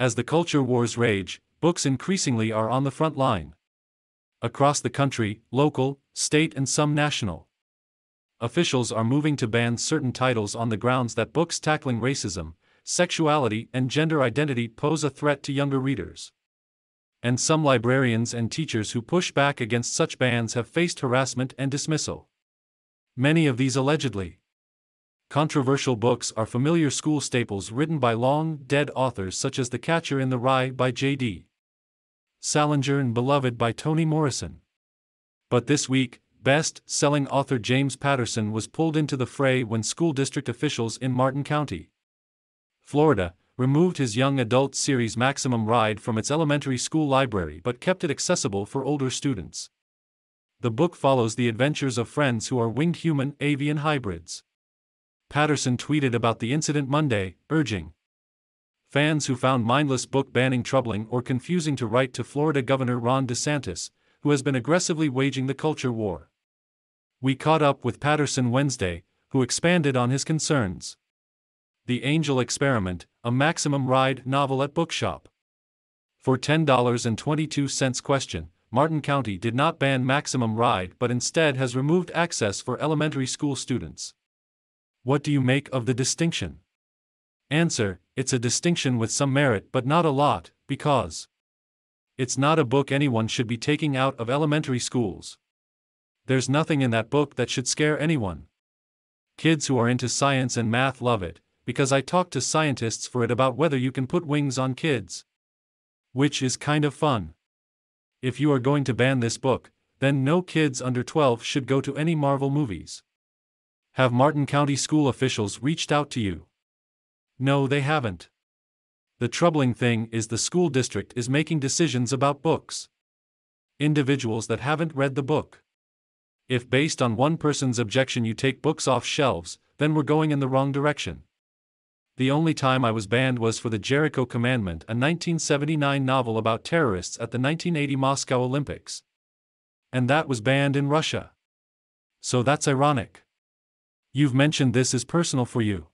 As the culture wars rage, books increasingly are on the front line. Across the country, local, state, and some national. Officials are moving to ban certain titles on the grounds that books tackling racism, sexuality, and gender identity pose a threat to younger readers. And some librarians and teachers who push back against such bans have faced harassment and dismissal. Many of these allegedly controversial books are familiar school staples written by long dead authors such as The Catcher in the Rye by J.D. Salinger and Beloved by Toni Morrison. But this week, best selling author James Patterson was pulled into the fray when school district officials in Martin County, Florida, removed his young adult series Maximum Ride from its elementary school library but kept it accessible for older students. The book follows the adventures of friends who are winged human avian hybrids. Patterson tweeted about the incident Monday, urging fans who found mindless book banning troubling or confusing to write to Florida Governor Ron DeSantis, who has been aggressively waging the culture war. We caught up with Patterson Wednesday, who expanded on his concerns. The Angel Experiment, a Maximum Ride novel at Bookshop. For $10.22 question, Martin County did not ban Maximum Ride but instead has removed access for elementary school students. What do you make of the distinction? Answer It's a distinction with some merit but not a lot, because it's not a book anyone should be taking out of elementary schools. There's nothing in that book that should scare anyone. Kids who are into science and math love it, because I talked to scientists for it about whether you can put wings on kids. Which is kind of fun. If you are going to ban this book, then no kids under 12 should go to any Marvel movies. Have Martin County school officials reached out to you? No, they haven't. The troubling thing is the school district is making decisions about books. Individuals that haven't read the book. If based on one person's objection you take books off shelves, then we're going in the wrong direction. The only time I was banned was for the Jericho Commandment, a 1979 novel about terrorists at the 1980 Moscow Olympics. And that was banned in Russia. So that's ironic. You've mentioned this is personal for you.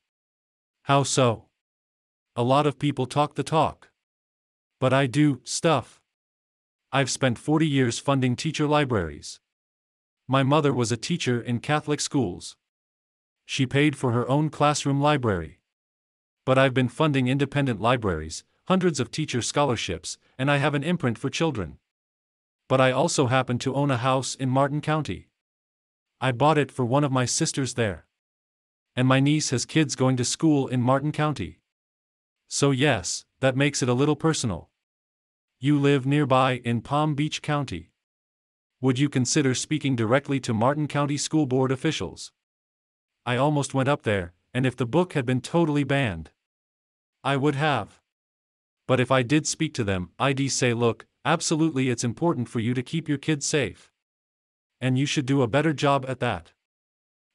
How so? A lot of people talk the talk. But I do stuff. I've spent 40 years funding teacher libraries. My mother was a teacher in Catholic schools. She paid for her own classroom library. But I've been funding independent libraries, hundreds of teacher scholarships, and I have an imprint for children. But I also happen to own a house in Martin County. I bought it for one of my sisters there. And my niece has kids going to school in Martin County. So, yes, that makes it a little personal. You live nearby in Palm Beach County. Would you consider speaking directly to Martin County School Board officials? I almost went up there, and if the book had been totally banned, I would have. But if I did speak to them, I'd say, look, absolutely it's important for you to keep your kids safe. And you should do a better job at that.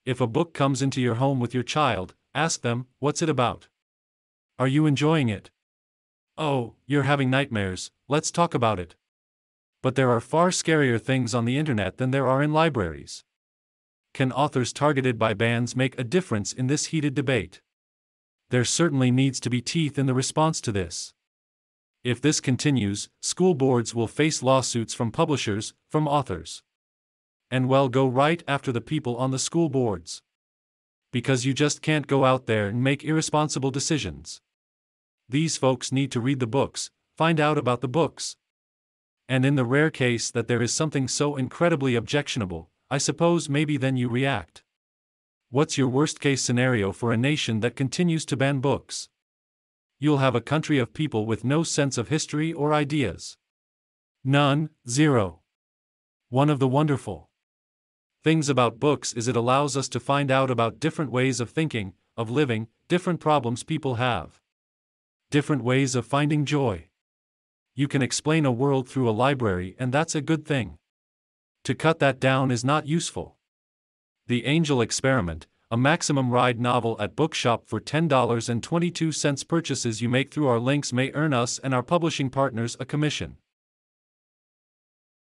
If a book comes into your home with your child, ask them, what's it about? Are you enjoying it? Oh, you're having nightmares, let's talk about it but there are far scarier things on the internet than there are in libraries. Can authors targeted by bans make a difference in this heated debate? There certainly needs to be teeth in the response to this. If this continues, school boards will face lawsuits from publishers, from authors. And well go right after the people on the school boards. Because you just can't go out there and make irresponsible decisions. These folks need to read the books, find out about the books, and in the rare case that there is something so incredibly objectionable, I suppose maybe then you react. What's your worst case scenario for a nation that continues to ban books? You'll have a country of people with no sense of history or ideas. None, zero. One of the wonderful things about books is it allows us to find out about different ways of thinking, of living, different problems people have, different ways of finding joy you can explain a world through a library and that's a good thing. To cut that down is not useful. The Angel Experiment, a maximum ride novel at Bookshop for $10.22 purchases you make through our links may earn us and our publishing partners a commission.